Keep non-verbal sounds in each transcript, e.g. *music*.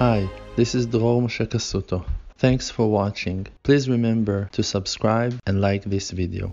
Hi, this is Dror Moshe Kasuto. Thanks for watching. Please remember to subscribe and like this video.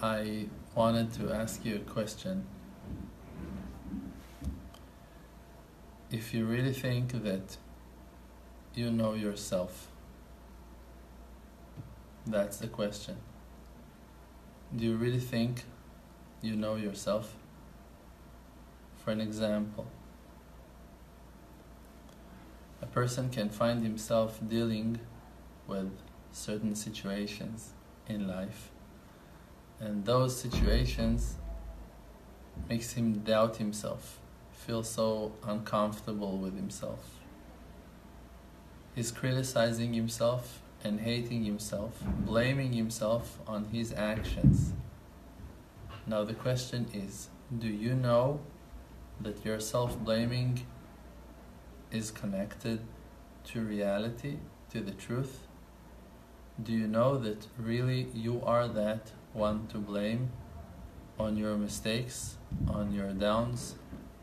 I wanted to ask you a question. If you really think that you know yourself, that's the question. Do you really think you know yourself? For an example, a person can find himself dealing with certain situations in life and those situations makes him doubt himself feel so uncomfortable with himself. He's criticizing himself and hating himself blaming himself on his actions. Now the question is do you know that your self-blaming is connected to reality to the truth? Do you know that really you are that one to blame on your mistakes, on your downs,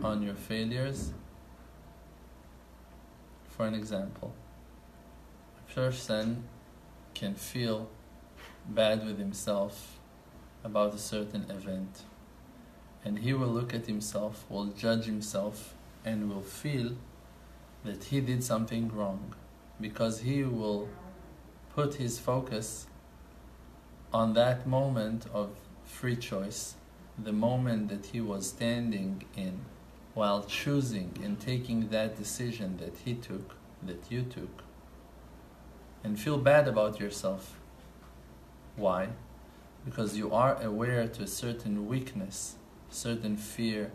on your failures. For an example, a person can feel bad with himself about a certain event, and he will look at himself, will judge himself, and will feel that he did something wrong because he will put his focus on that moment of free choice, the moment that he was standing in while choosing and taking that decision that he took, that you took, and feel bad about yourself. Why? Because you are aware to a certain weakness, certain fear,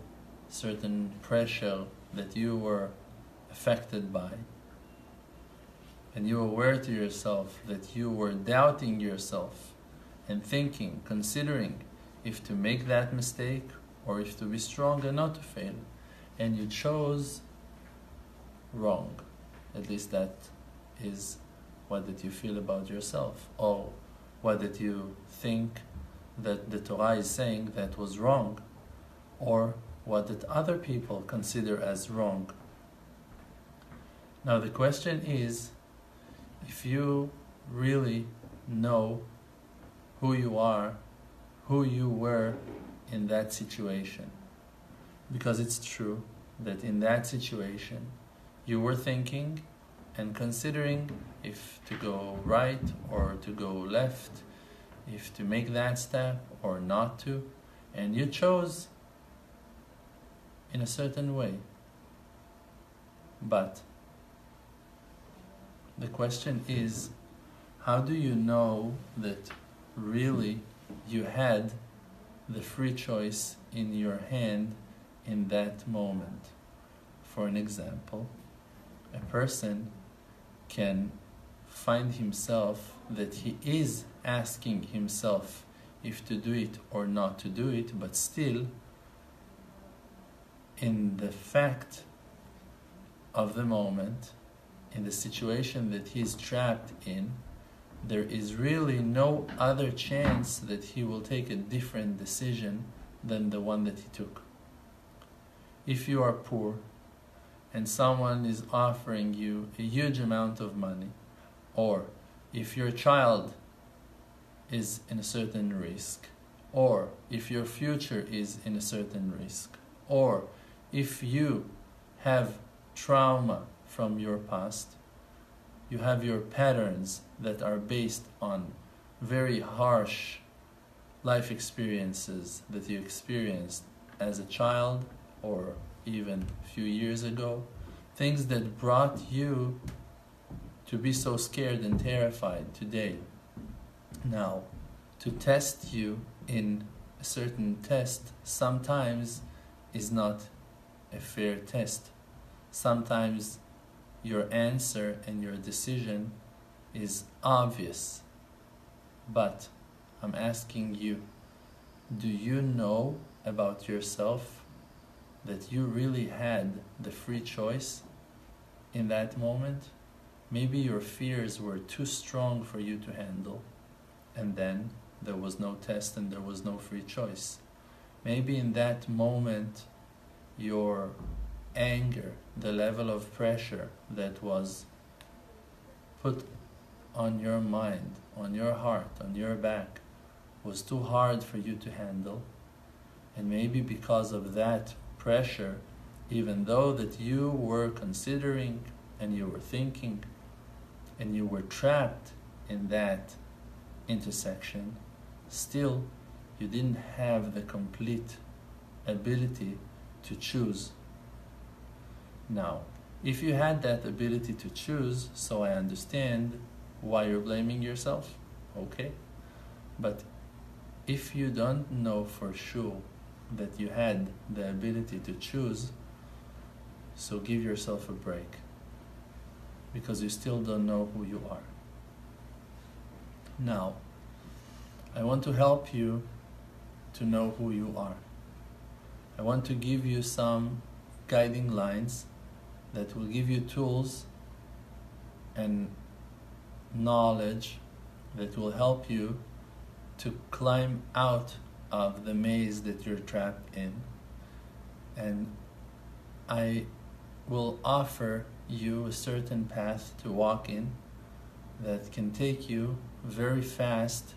certain pressure that you were affected by. And you're aware to yourself that you were doubting yourself and thinking, considering if to make that mistake or if to be strong and not to fail. And you chose wrong. At least that is what did you feel about yourself. Or what did you think that the Torah is saying that was wrong. Or what did other people consider as wrong. Now the question is, if you really know who you are, who you were in that situation. Because it's true that in that situation, you were thinking and considering if to go right or to go left, if to make that step or not to, and you chose in a certain way. But the question is how do you know that really you had the free choice in your hand in that moment. For an example, a person can find himself that he is asking himself if to do it or not to do it, but still, in the fact of the moment, in the situation that he is trapped in, there is really no other chance that he will take a different decision than the one that he took. If you are poor and someone is offering you a huge amount of money, or if your child is in a certain risk, or if your future is in a certain risk, or if you have trauma from your past, you have your patterns that are based on very harsh life experiences that you experienced as a child or even a few years ago, things that brought you to be so scared and terrified today. Now, to test you in a certain test sometimes is not a fair test. Sometimes your answer and your decision is obvious. But I'm asking you, do you know about yourself that you really had the free choice in that moment? Maybe your fears were too strong for you to handle, and then there was no test and there was no free choice. Maybe in that moment, your anger, the level of pressure that was put on your mind, on your heart, on your back, was too hard for you to handle. And maybe because of that pressure, even though that you were considering and you were thinking and you were trapped in that intersection, still you didn't have the complete ability to choose. Now, if you had that ability to choose, so I understand why you're blaming yourself, okay? But if you don't know for sure that you had the ability to choose, so give yourself a break because you still don't know who you are. Now, I want to help you to know who you are. I want to give you some guiding lines that will give you tools and knowledge that will help you to climb out of the maze that you're trapped in. And I will offer you a certain path to walk in that can take you very fast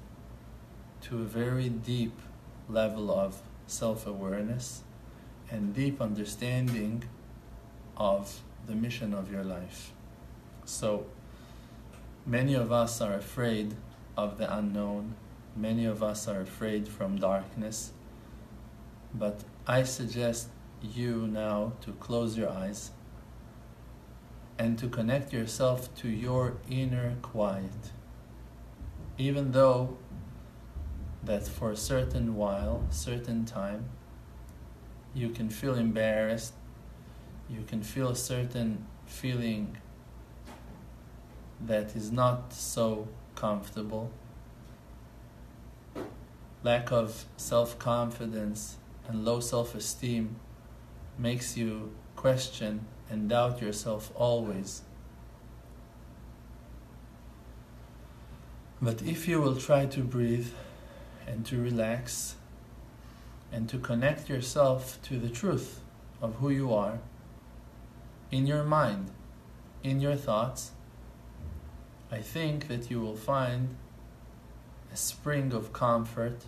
to a very deep level of self awareness and deep understanding of the mission of your life. So, many of us are afraid of the unknown, many of us are afraid from darkness, but I suggest you now to close your eyes and to connect yourself to your inner quiet. Even though that for a certain while, certain time, you can feel embarrassed, you can feel a certain feeling that is not so comfortable, lack of self confidence and low self esteem makes you question and doubt yourself always. But if you will try to breathe and to relax and to connect yourself to the truth of who you are in your mind, in your thoughts, I think that you will find a spring of comfort,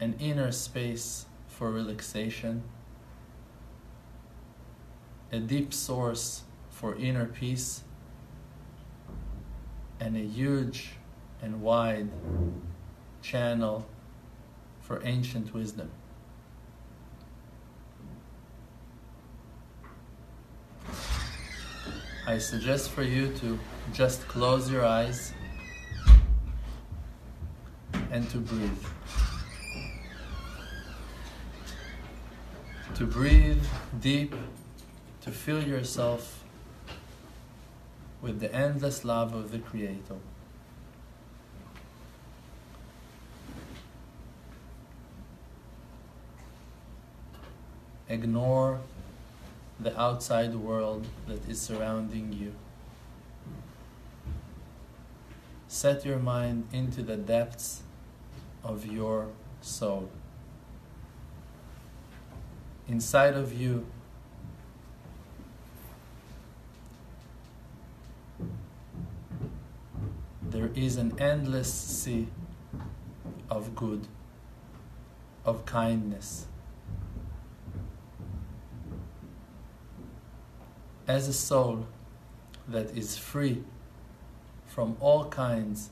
an inner space for relaxation, a deep source for inner peace, and a huge and wide channel for ancient wisdom. I suggest for you to just close your eyes and to breathe. To breathe deep, to fill yourself with the endless love of the Creator. Ignore the outside world that is surrounding you. Set your mind into the depths of your soul. Inside of you, there is an endless sea of good, of kindness as a soul that is free from all kinds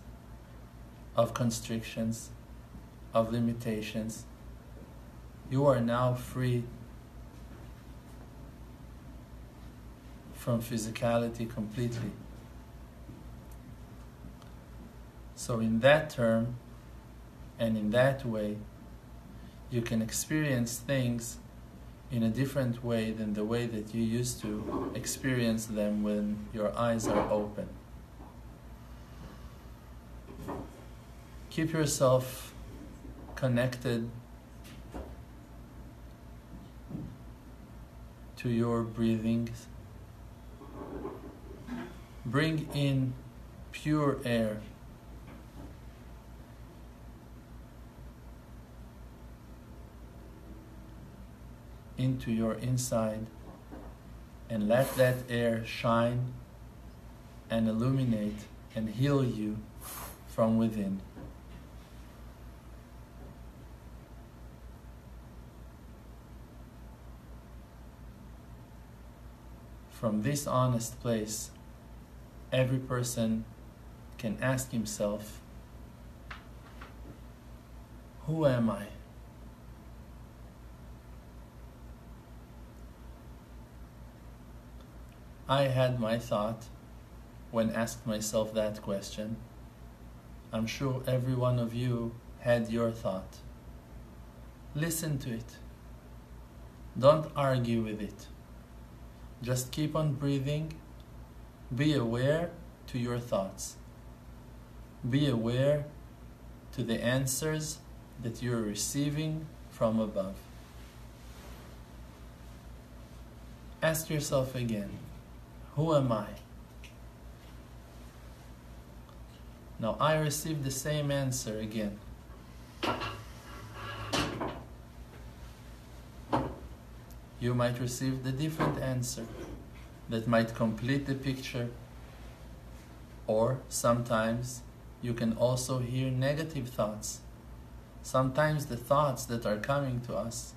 of constrictions, of limitations, You are now free from physicality completely. So, in that term and in that way, you can experience things in a different way than the way that you used to experience them when your eyes are open. Keep yourself connected to your breathing. Bring in pure air. Into your inside and let that air shine and illuminate and heal you from within. From this honest place, every person can ask himself, Who am I? I had my thought when asked myself that question. I'm sure every one of you had your thought. Listen to it. Don't argue with it. Just keep on breathing. Be aware to your thoughts. Be aware to the answers that you're receiving from above. Ask yourself again who am I? Now I received the same answer again. You might receive the different answer that might complete the picture, or sometimes you can also hear negative thoughts. Sometimes the thoughts that are coming to us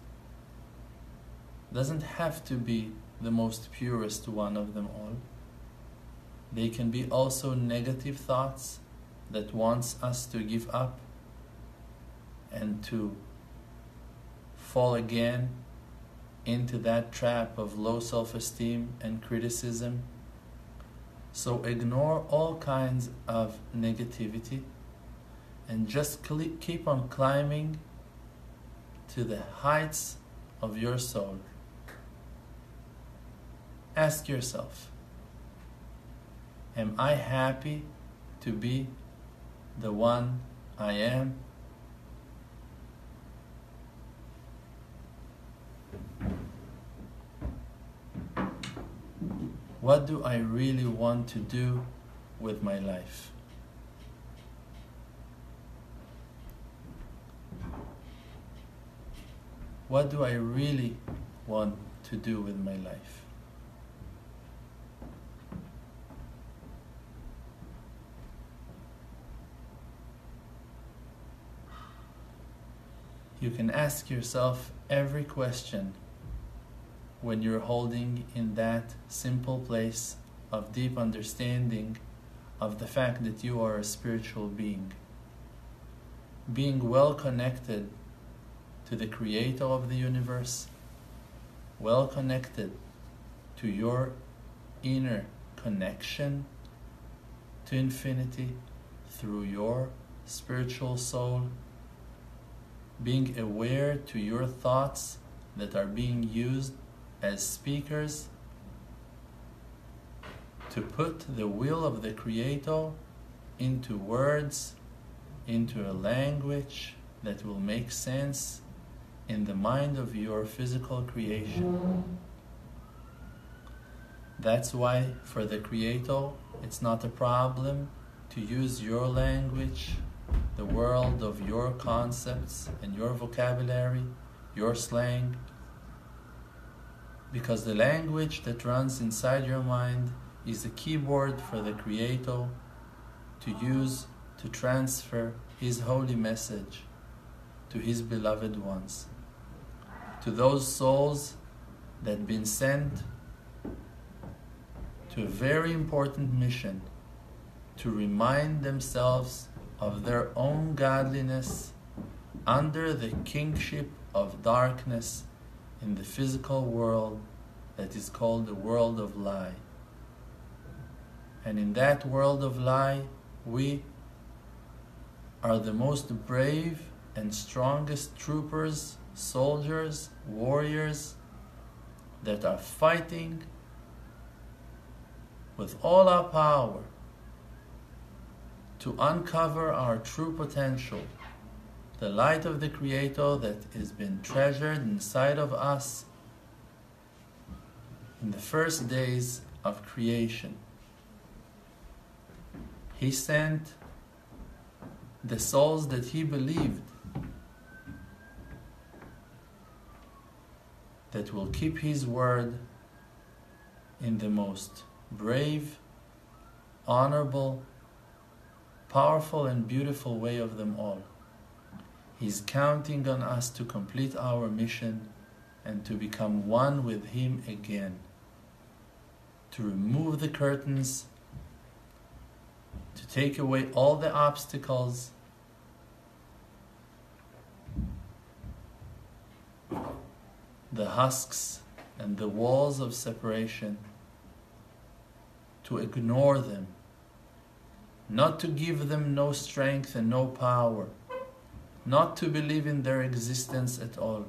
doesn't have to be the most purest one of them all. They can be also negative thoughts that wants us to give up and to fall again into that trap of low self-esteem and criticism. So ignore all kinds of negativity and just keep on climbing to the heights of your soul. Ask yourself Am I happy to be the one I am? What do I really want to do with my life? What do I really want to do with my life? You can ask yourself every question when you're holding in that simple place of deep understanding of the fact that you are a spiritual being. Being well connected to the creator of the universe, well connected to your inner connection to infinity through your spiritual soul being aware to your thoughts that are being used as speakers to put the will of the Creator into words, into a language that will make sense in the mind of your physical creation. That's why, for the Creator, it's not a problem to use your language the world of your concepts and your vocabulary, your slang, because the language that runs inside your mind is the keyboard for the Creator to use to transfer His holy message to His beloved ones, to those souls that have been sent to a very important mission to remind themselves of their own godliness under the kingship of darkness in the physical world that is called the world of lie. And in that world of lie, we are the most brave and strongest troopers, soldiers, warriors that are fighting with all our power to uncover our true potential, the light of the Creator that has been treasured inside of us in the first days of creation. He sent the souls that he believed that will keep his word in the most brave, honorable, powerful, and beautiful way of them all. He's counting on us to complete our mission and to become one with Him again, to remove the curtains, to take away all the obstacles. The husks and the walls of separation to ignore them, not to give them no strength and no power, not to believe in their existence at all,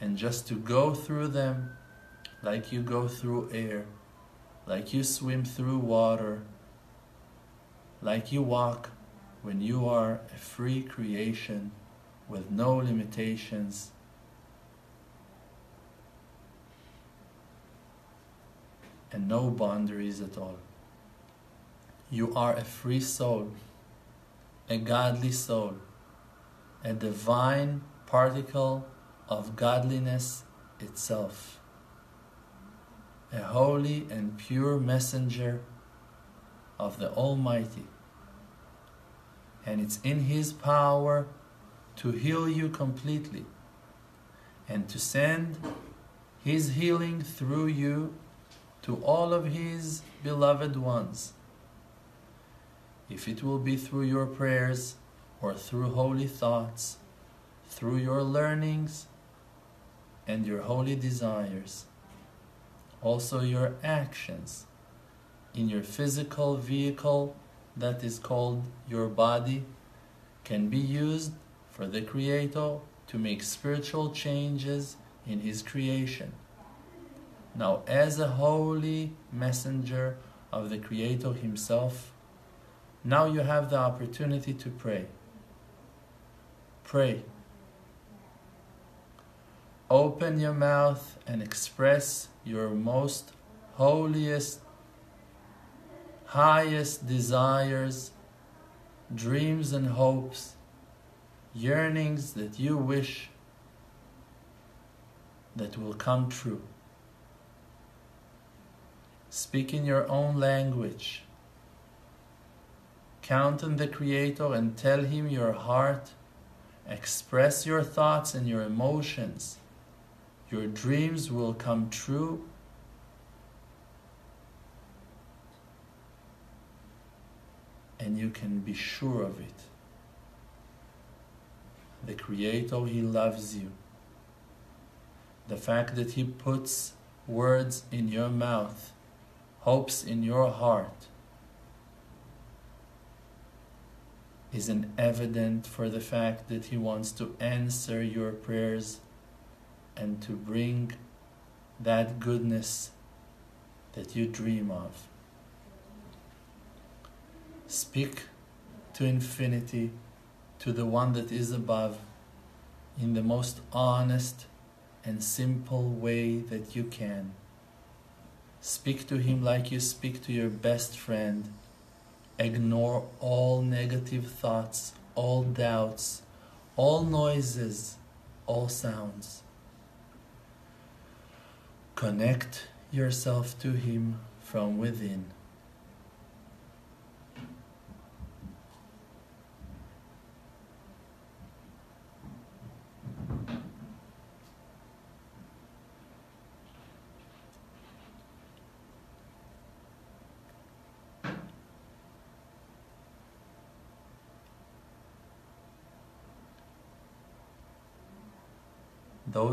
and just to go through them like you go through air, like you swim through water, like you walk when you are a free creation with no limitations and no boundaries at all. You are a free soul, a godly soul, a divine particle of godliness itself, a holy and pure messenger of the Almighty. And it's in His power to heal you completely and to send His healing through you to all of His beloved ones. If it will be through your prayers or through holy thoughts, through your learnings and your holy desires, also your actions in your physical vehicle that is called your body can be used for the Creator to make spiritual changes in His creation. Now, as a holy messenger of the Creator Himself, now you have the opportunity to pray. Pray. Open your mouth and express your most holiest, highest desires, dreams, and hopes, yearnings that you wish that will come true. Speak in your own language. Count on the Creator and tell Him your heart. Express your thoughts and your emotions. Your dreams will come true. And you can be sure of it. The Creator, He loves you. The fact that He puts words in your mouth hopes in your heart is an evident for the fact that he wants to answer your prayers and to bring that goodness that you dream of. Speak to infinity, to the one that is above, in the most honest and simple way that you can. Speak to him like you speak to your best friend. Ignore all negative thoughts, all doubts, all noises, all sounds. Connect yourself to him from within.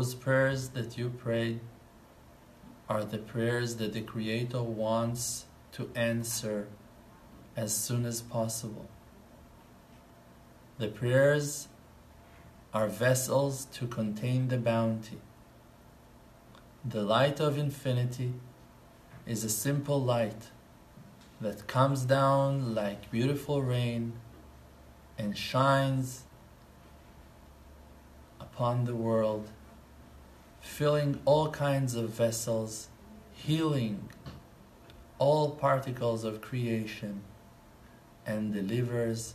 Those prayers that you prayed are the prayers that the Creator wants to answer as soon as possible. The prayers are vessels to contain the bounty. The light of infinity is a simple light that comes down like beautiful rain and shines upon the world, filling all kinds of vessels, healing all particles of creation, and delivers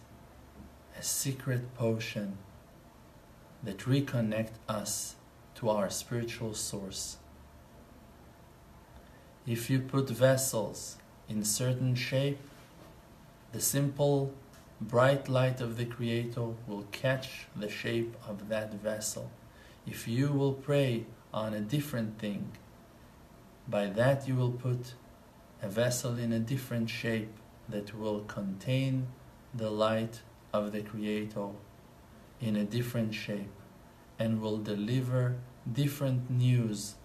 a secret potion that reconnect us to our spiritual source. If you put vessels in certain shape, the simple bright light of the Creator will catch the shape of that vessel. If you will pray on a different thing, by that you will put a vessel in a different shape that will contain the light of the Creator in a different shape and will deliver different news,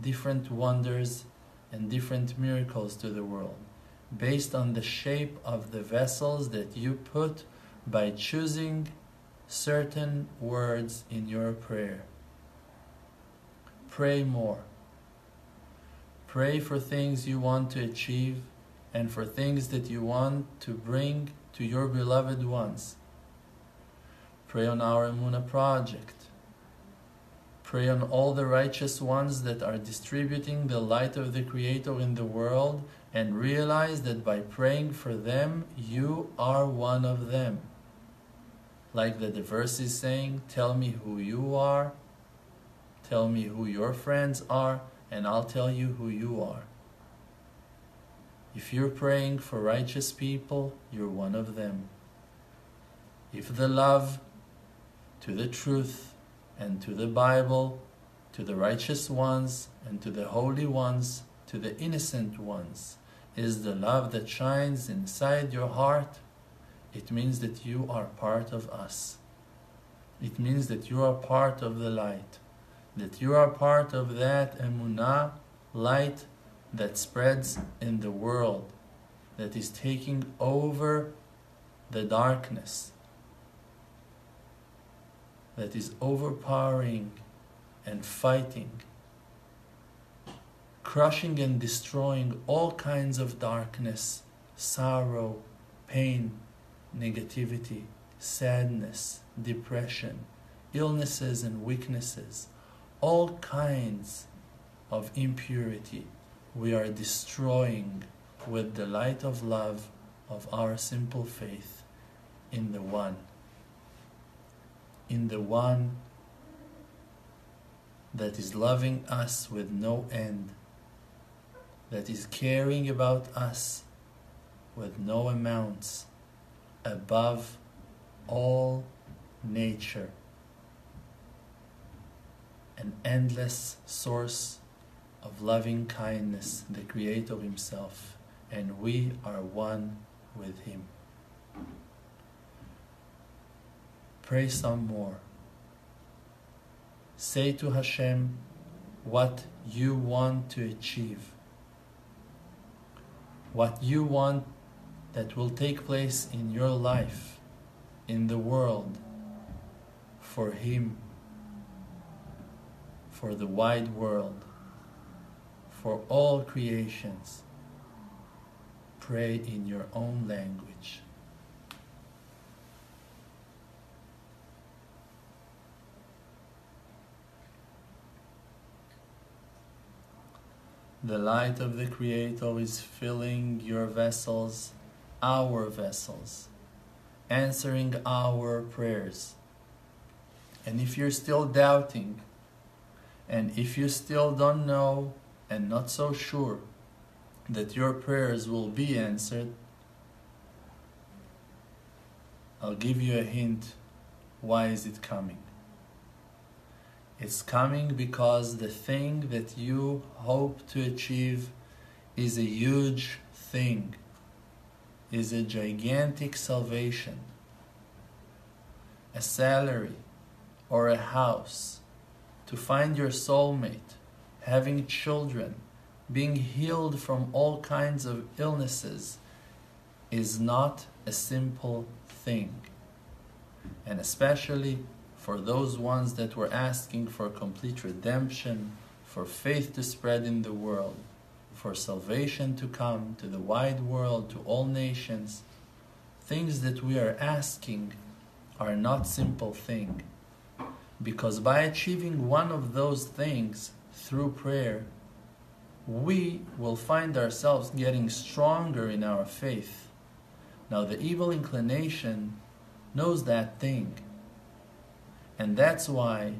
different wonders, and different miracles to the world based on the shape of the vessels that you put by choosing certain words in your prayer. Pray more. Pray for things you want to achieve and for things that you want to bring to your beloved ones. Pray on our Emunah project. Pray on all the righteous ones that are distributing the light of the Creator in the world and realize that by praying for them, you are one of them. Like the verse is saying, Tell me who you are, tell me who your friends are, and I'll tell you who you are. If you're praying for righteous people, you're one of them. If the love to the truth and to the Bible, to the righteous ones and to the holy ones, to the innocent ones, is the love that shines inside your heart, it means that you are part of us. It means that you are part of the light, that you are part of that emunah light that spreads in the world, that is taking over the darkness, that is overpowering and fighting, crushing and destroying all kinds of darkness, sorrow, pain, negativity, sadness, depression, illnesses and weaknesses, all kinds of impurity we are destroying with the light of love of our simple faith in the One. In the One that is loving us with no end, that is caring about us with no amounts, above all nature, an endless source of loving kindness, the Creator Himself, and we are one with Him. Pray some more. Say to Hashem what you want to achieve, what you want that will take place in your life, in the world, for Him, for the wide world for all creations. Pray in your own language. The light of the Creator is filling your vessels, our vessels, answering our prayers. And if you're still doubting, and if you still don't know and not so sure that your prayers will be answered, I'll give you a hint. Why is it coming? It's coming because the thing that you hope to achieve is a huge thing, is a gigantic salvation, a salary or a house, to find your soulmate, having children, being healed from all kinds of illnesses is not a simple thing. And especially for those ones that were asking for complete redemption, for faith to spread in the world, for salvation to come to the wide world, to all nations, things that we are asking are not simple thing. Because by achieving one of those things through prayer, we will find ourselves getting stronger in our faith. Now, the evil inclination knows that thing. And that's why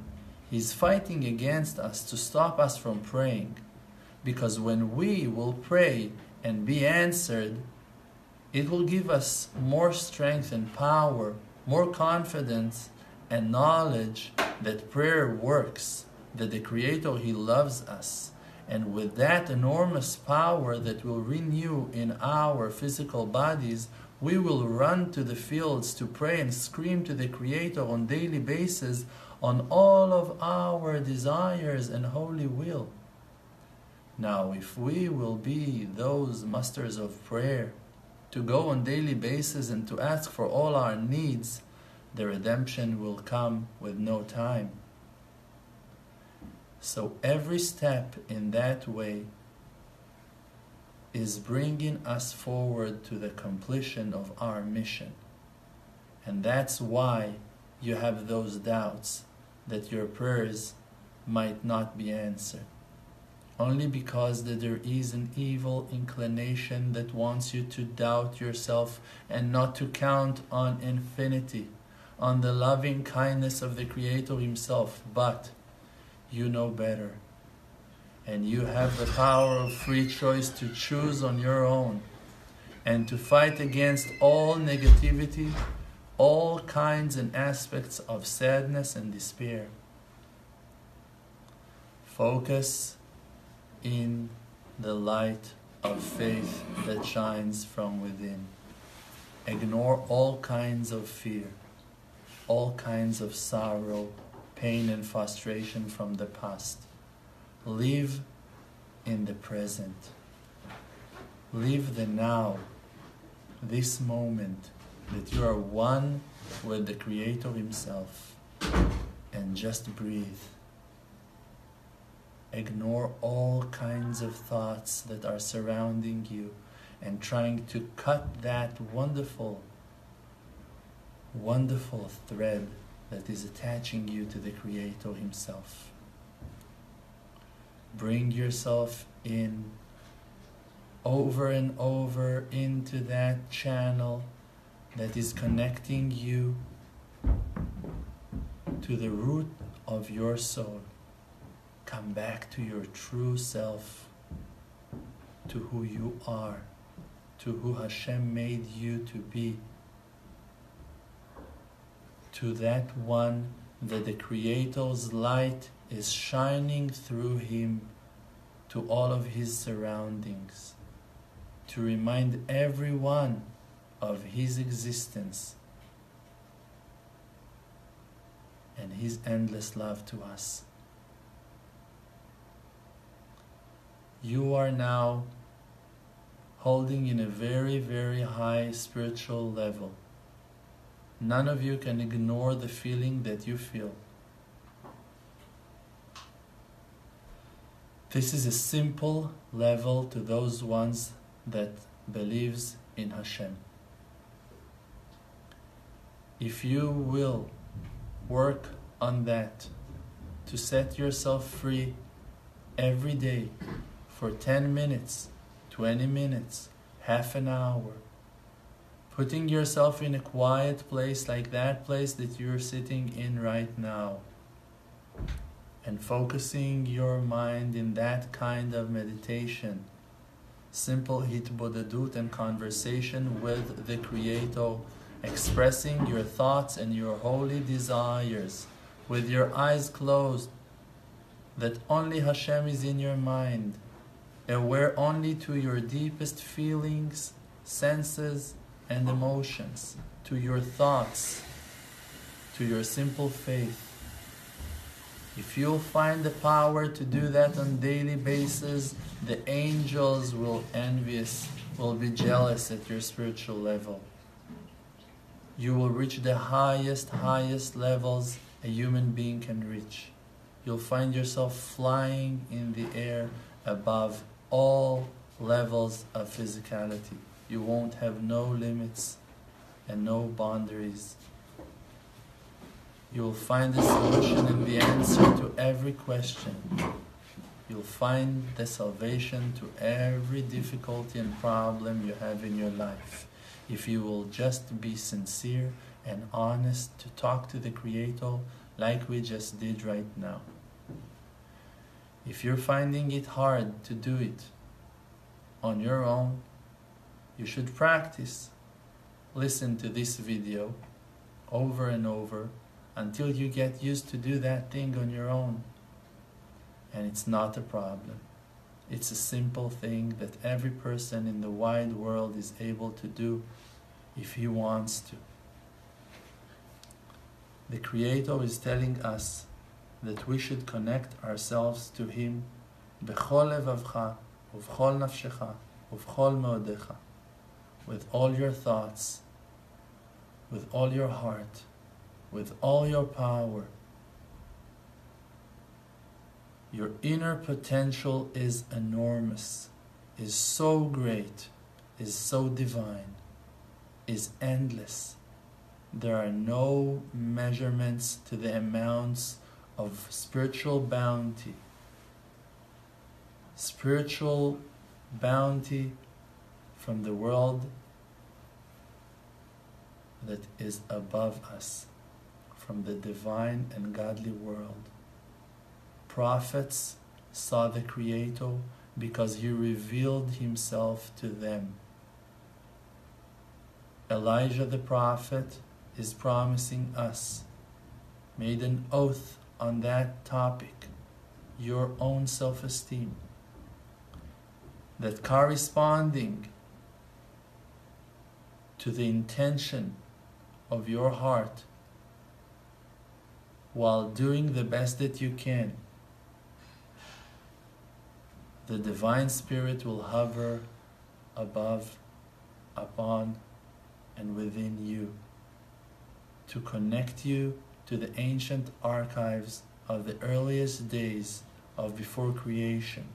he's fighting against us to stop us from praying. Because when we will pray and be answered, it will give us more strength and power, more confidence and knowledge that prayer works, that the Creator, He loves us. And with that enormous power that will renew in our physical bodies, we will run to the fields to pray and scream to the Creator on daily basis on all of our desires and holy will. Now, if we will be those masters of prayer, to go on daily basis and to ask for all our needs, the redemption will come with no time. So every step in that way is bringing us forward to the completion of our mission. And that's why you have those doubts that your prayers might not be answered. Only because that there is an evil inclination that wants you to doubt yourself and not to count on infinity, on the loving kindness of the Creator Himself. But you know better and you have the power of free choice to choose on your own and to fight against all negativity, all kinds and aspects of sadness and despair. Focus in the light of faith that shines from within. Ignore all kinds of fear, all kinds of sorrow, pain, and frustration from the past Live in the present. Live the now, this moment that you are one with the Creator Himself, and just breathe. Ignore all kinds of thoughts that are surrounding you and trying to cut that wonderful, wonderful thread that is attaching you to the Creator Himself bring yourself in over and over into that channel that is connecting you to the root of your soul. Come back to your true self, to who you are, to who Hashem made you to be, to that one that the Creator's light is shining through him to all of his surroundings, to remind everyone of his existence and his endless love to us. You are now holding in a very, very high spiritual level. None of you can ignore the feeling that you feel. This is a simple level to those ones that believes in Hashem. If you will work on that to set yourself free every day for 10 minutes, 20 minutes, half an hour, putting yourself in a quiet place like that place that you're sitting in right now and focusing your mind in that kind of meditation, simple hitbodedut and conversation with the Creator, expressing your thoughts and your holy desires with your eyes closed, that only Hashem is in your mind, aware only to your deepest feelings, senses, and emotions, to your thoughts, to your simple faith If you'll find the power to do that on daily basis, the angels will envious, will be jealous at your spiritual level. You will reach the highest, highest levels a human being can reach. You'll find yourself flying in the air above all levels of physicality. You won't have no limits and no boundaries. You'll find the solution and the answer to every question. You'll find the salvation to every difficulty and problem you have in your life. If you will just be sincere and honest to talk to the Creator like we just did right now. If you're finding it hard to do it on your own, you should practice. Listen to this video over and over until you get used to do that thing on your own. And it's not a problem. It's a simple thing that every person in the wide world is able to do if he wants to. The Creator is telling us that we should connect ourselves to Him בכל לבבך ובכל נפשך ובכל מאודיך with all your thoughts, with all your heart, with all your power. Your inner potential is enormous, is so great, is so divine, is endless. There are no measurements to the amounts of spiritual bounty. Spiritual bounty from the world that is above us, from the divine and godly world. Prophets saw the Creator because He revealed Himself to them. Elijah the prophet is promising us, made an oath on that topic, your own self esteem, that corresponding to the intention of your heart while doing the best that you can, the Divine Spirit will hover above, upon, and within you to connect you to the ancient archives of the earliest days of before creation,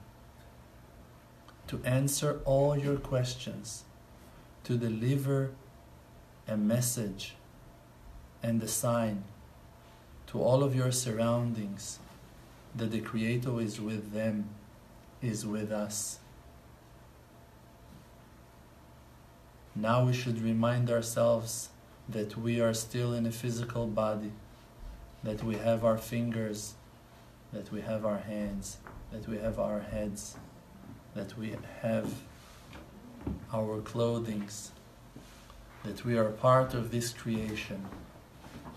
to answer all your questions, to deliver a message and a sign to all of your surroundings that the Creator is with them, is with us. Now we should remind ourselves that we are still in a physical body, that we have our fingers, that we have our hands, that we have our heads, that we have our clothings, that we are part of this creation.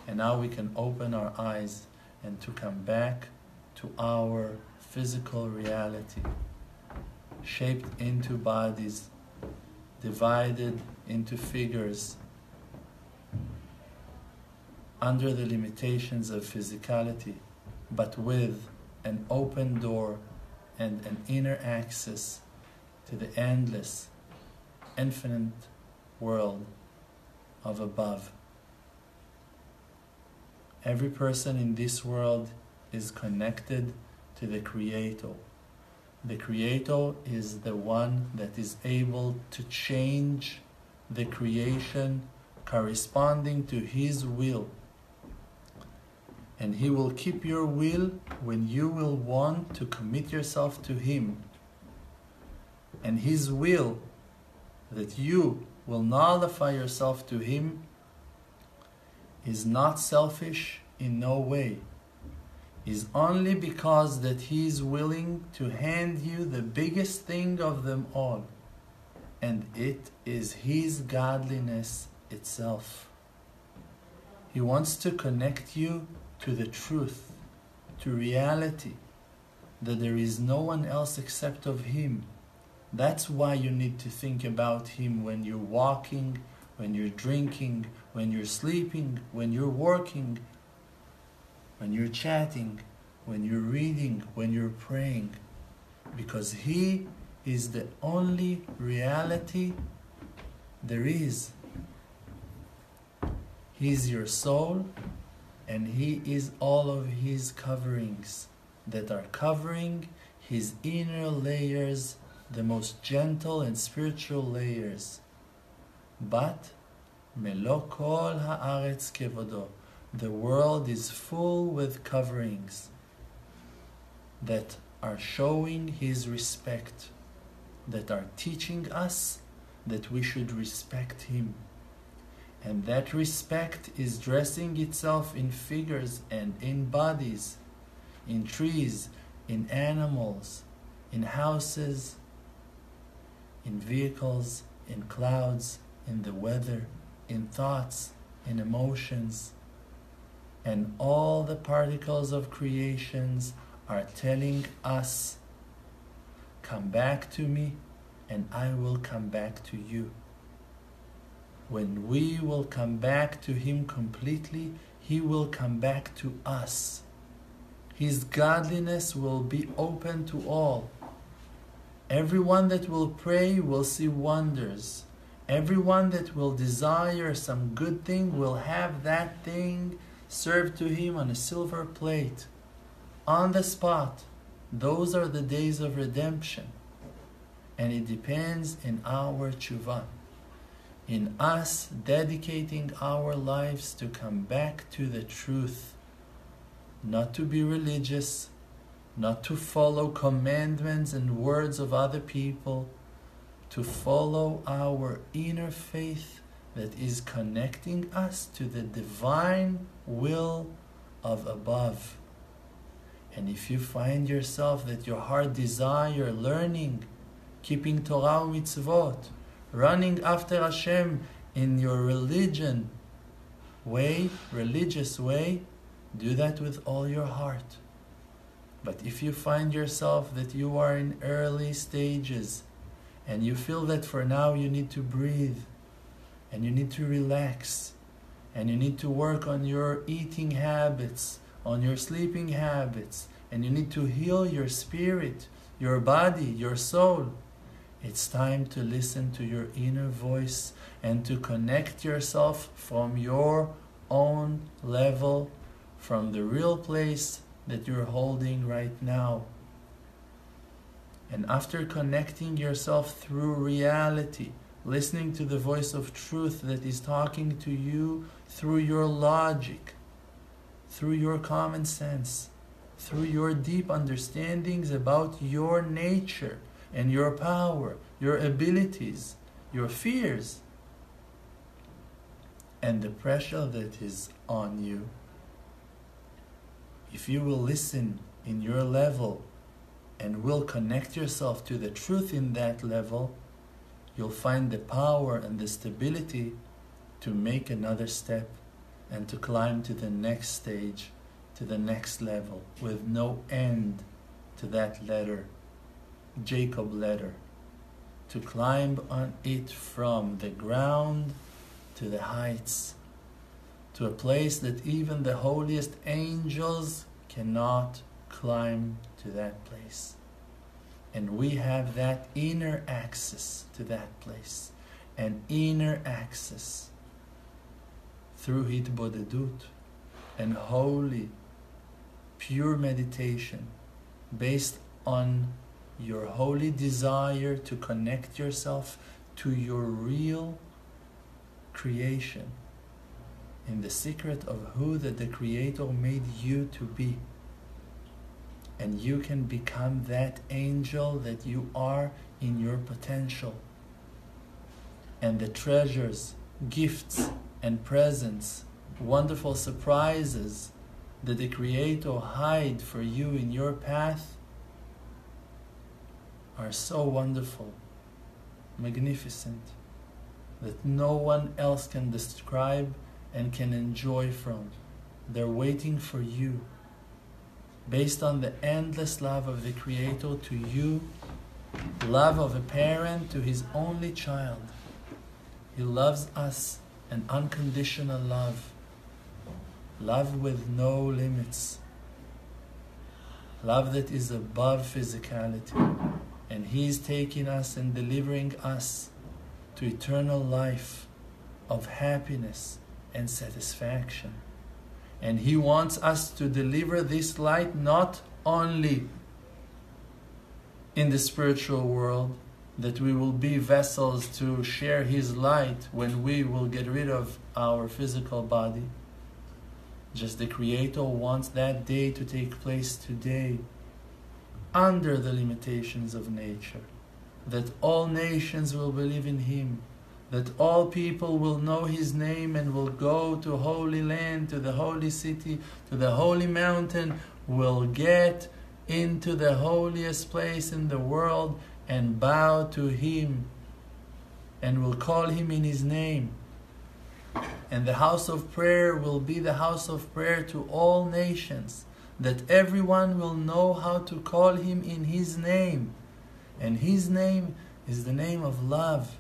And now we can open our eyes and to come back to our physical reality, shaped into bodies, divided into figures under the limitations of physicality, but with an open door and an inner access to the endless, infinite world of above. Every person in this world is connected to the Creator. The Creator is the one that is able to change the creation corresponding to His will and He will keep your will when you will want to commit yourself to Him. And His will that you will nullify yourself to Him is not selfish in no way. Is only because that He is willing to hand you the biggest thing of them all, and it is His godliness itself. He wants to connect you to the truth, to reality, that there is no one else except of Him. That's why you need to think about Him when you're walking, when you're drinking, when you're sleeping, when you're working, when you're chatting. when you're reading, when you're praying, because He is the only reality there is. He's your soul, and He is all of His coverings that are covering His inner layers, the most gentle and spiritual layers. But Melo kol haaretz kevodo. The world is full with coverings that are showing his respect, that are teaching us that we should respect him. And that respect is dressing itself in figures and in bodies, in trees, in animals, in houses, in vehicles, in clouds, in the weather, in thoughts, in emotions. And all the particles of creations are telling us, Come back to me, and I will come back to you. When we will come back to Him completely, He will come back to us. His godliness will be open to all. Everyone that will pray will see wonders. Everyone that will desire some good thing will have that thing served to him on a silver plate, on the spot. Those are the days of redemption. And it depends in our tshuva, in us dedicating our lives to come back to the truth, not to be religious, not to follow commandments and words of other people, to follow our inner faith that is connecting us to the divine will of above. And if you find yourself that your heart desire learning, keeping Torah mitzvot, running after Hashem in your religion way, religious way, do that with all your heart. But if you find yourself that you are in early stages and you feel that for now you need to breathe and you need to relax and you need to work on your eating habits, on your sleeping habits, and you need to heal your spirit, your body, your soul, it's time to listen to your inner voice and to connect yourself from your own level, from the real place that you're holding right now. And after connecting yourself through reality, listening to the voice of truth that is talking to you through your logic, through your common sense, through your deep understandings about your nature and your power, your abilities, your fears, and the pressure that is on you. If you will listen in your level and will connect yourself to the truth in that level, you'll find the power and the stability to make another step and to climb to the next stage, to the next level, with no end to that ladder, Jacob ladder, to climb on it from the ground to the heights, to a place that even the holiest angels cannot climb to that place. And we have that inner access to that place, an inner access through hitbodedut and holy, pure meditation based on your holy desire to connect yourself to your real creation in the secret of who that the creator made you to be. And you can become that angel that you are in your potential. And the treasures gifts and presents wonderful surprises that the creator hide for you in your path are so wonderful magnificent that no one else can describe and can enjoy from. They're waiting for you. Based on the endless love of the Creator to you, love of a parent to his only child. He loves us an unconditional love, love with no limits. love that is above physicality. And He's taking us and delivering us to eternal life of happiness and satisfaction. And He wants us to deliver this light not only in the spiritual world, that we will be vessels to share His light when we will get rid of our physical body. Just the Creator wants that day to take place today under the limitations of nature. That all nations will believe in Him. That all people will know His name and will go to Holy Land, to the holy city, to the holy mountain, will get into the holiest place in the world and bow to Him and will call Him in His name. And the house of prayer will be the house of prayer to all nations, that everyone will know how to call Him in His name. And His name is the name of love,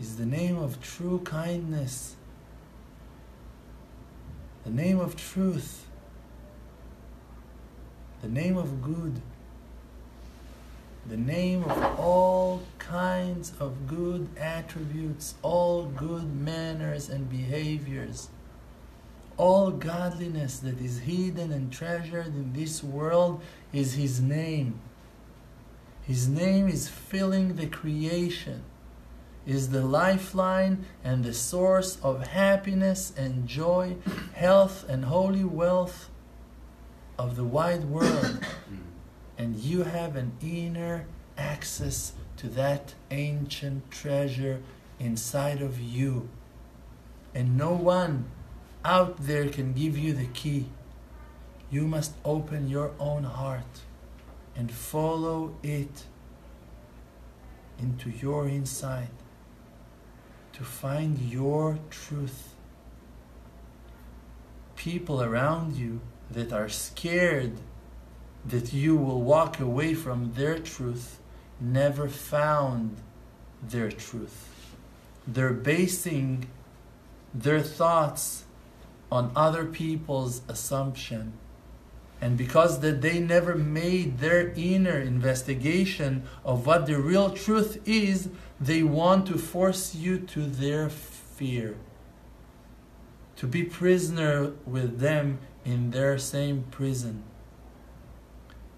is the name of true kindness, the name of truth, the name of good. The name of all kinds of good attributes, all good manners and behaviors, all godliness that is hidden and treasured in this world is His name. His name is filling the creation, is the lifeline and the source of happiness and joy, health and holy wealth of the wide world *coughs* and you have an inner access to that ancient treasure inside of you. And no one out there can give you the key. You must open your own heart and follow it into your inside to find your truth. People around you that are scared that you will walk away from their truth never found their truth. They're basing their thoughts on other people's assumption. And because that they never made their inner investigation of what the real truth is, they want to force you to their fear. To be prisoner with them in their same prison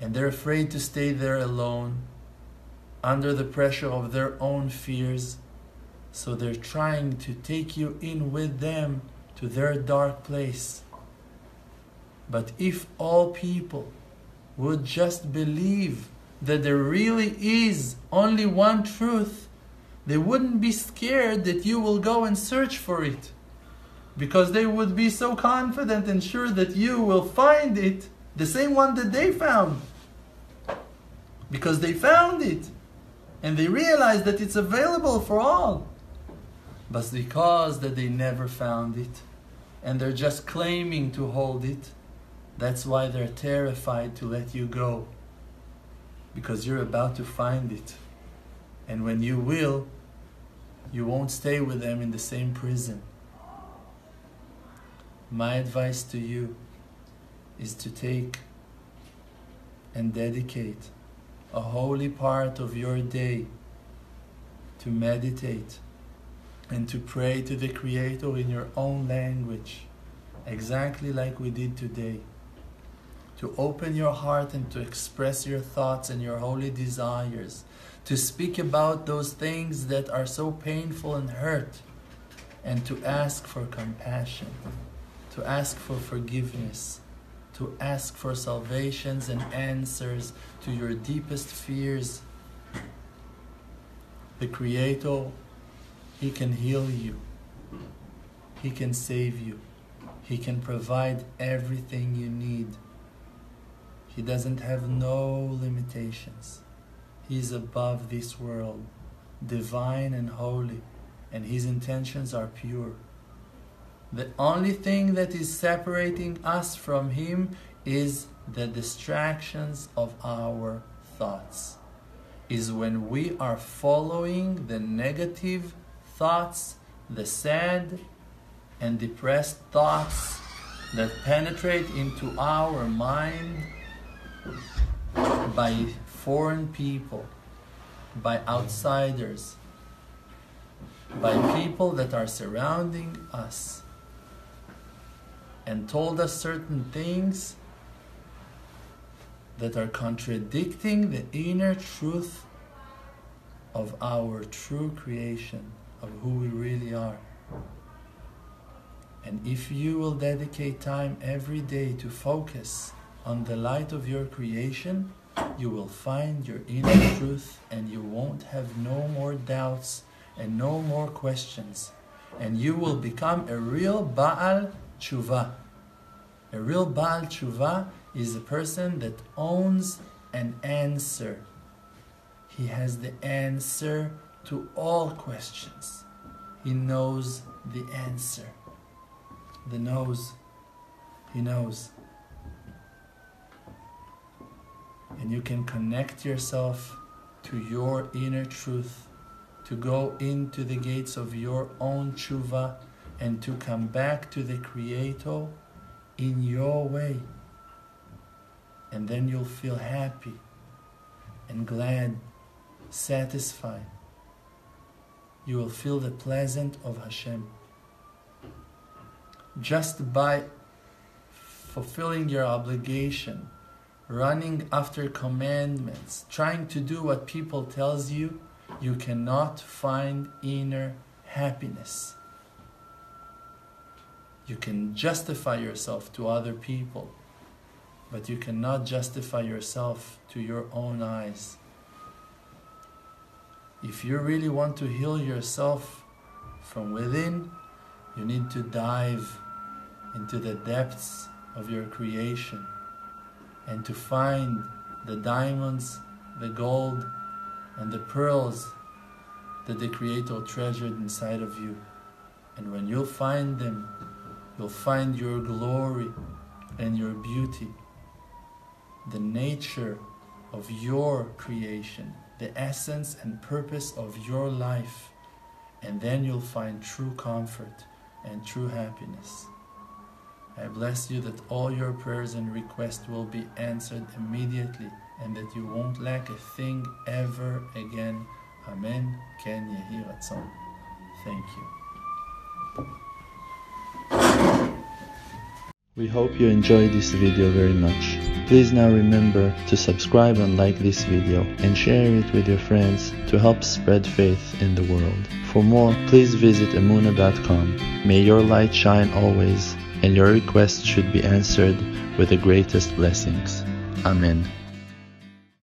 and they're afraid to stay there alone under the pressure of their own fears. So they're trying to take you in with them to their dark place. But if all people would just believe that there really is only one truth, they wouldn't be scared that you will go and search for it. Because they would be so confident and sure that you will find it, the same one that they found because they found it and they realized that it's available for all. But because that they never found it and they're just claiming to hold it, that's why they're terrified to let you go. Because you're about to find it. And when you will, you won't stay with them in the same prison. My advice to you is to take and dedicate a holy part of your day to meditate and to pray to the Creator in your own language, exactly like we did today. To open your heart and to express your thoughts and your holy desires, to speak about those things that are so painful and hurt, and to ask for compassion, to ask for forgiveness to ask for salvations and answers to your deepest fears. The Creator, He can heal you, He can save you, He can provide everything you need. He doesn't have no limitations. He's above this world, divine and holy, and His intentions are pure. The only thing that is separating us from Him is the distractions of our thoughts. Is when we are following the negative thoughts, the sad and depressed thoughts that penetrate into our mind by foreign people, by outsiders, by people that are surrounding us, and told us certain things that are contradicting the inner truth of our true creation, of who we really are. And if you will dedicate time every day to focus on the light of your creation, you will find your inner truth and you won't have no more doubts and no more questions. And you will become a real Baal Tshuva. A real Baal Tshuva is a person that owns an answer. He has the answer to all questions. He knows the answer. The knows. He knows. And you can connect yourself to your inner truth, to go into the gates of your own tshuva, and to come back to the Creator in your way. And then you'll feel happy and glad, satisfied. You will feel the pleasant of Hashem. Just by fulfilling your obligation, running after commandments, trying to do what people tells you, you cannot find inner happiness. You can justify yourself to other people but you cannot justify yourself to your own eyes. If you really want to heal yourself from within, you need to dive into the depths of your creation and to find the diamonds, the gold, and the pearls that the Creator treasured inside of you. And when you'll find them, you'll find your glory and your beauty the nature of your creation, the essence and purpose of your life, and then you'll find true comfort and true happiness. I bless you that all your prayers and requests will be answered immediately and that you won't lack a thing ever again. Amen. Ken Yehi Ratzon. Thank you. We hope you enjoyed this video very much. Please now remember to subscribe and like this video and share it with your friends to help spread faith in the world. For more, please visit Emunah.com. May your light shine always and your requests should be answered with the greatest blessings. Amen.